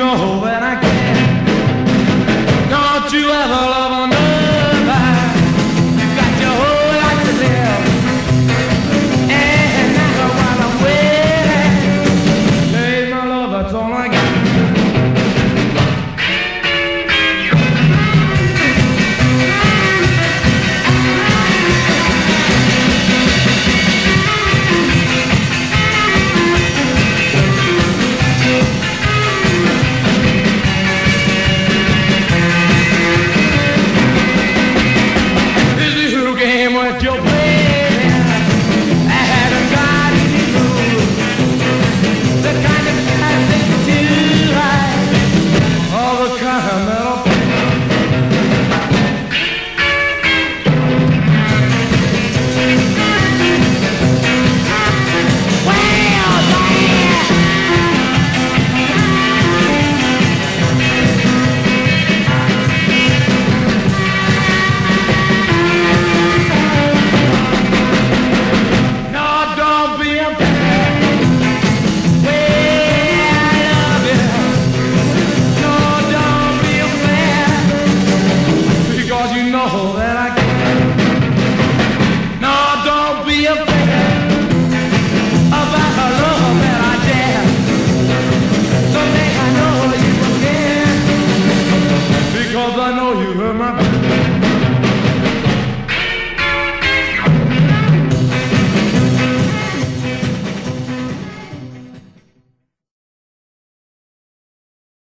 No. your know that